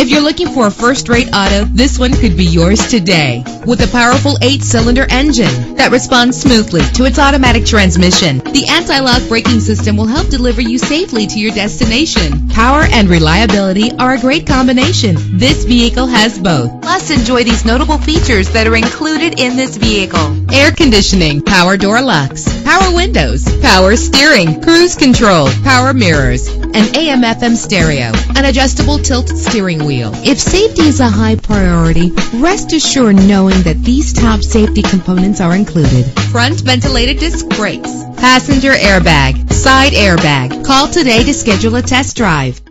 If you're looking for a first-rate auto, this one could be yours today. With a powerful eight-cylinder engine that responds smoothly to its automatic transmission, the anti-lock braking system will help deliver you safely to your destination. Power and reliability are a great combination. This vehicle has both. Plus, enjoy these notable features that are included in this vehicle. Air conditioning, power door locks, power windows, power steering, cruise control, power mirrors, an AM FM stereo, an adjustable tilt steering wheel. If safety is a high priority, rest assured knowing that these top safety components are included. Front ventilated disc brakes, passenger airbag, side airbag. Call today to schedule a test drive.